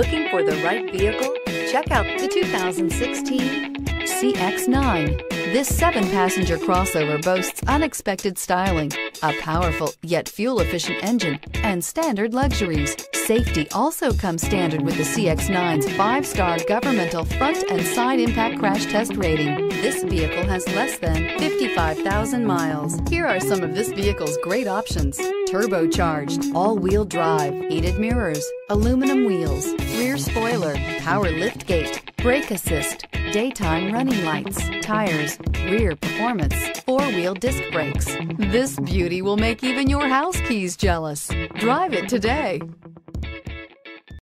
Looking for the right vehicle? Check out the 2016 CX-9. This seven-passenger crossover boasts unexpected styling, a powerful yet fuel-efficient engine, and standard luxuries. Safety also comes standard with the CX-9's five-star governmental front and side impact crash test rating. This vehicle has less than 55,000 miles. Here are some of this vehicle's great options. Turbocharged, all-wheel drive, heated mirrors, aluminum wheels, rear spoiler, power lift gate, brake assist, daytime running lights, tires, rear performance, four-wheel disc brakes. This beauty will make even your house keys jealous. Drive it today.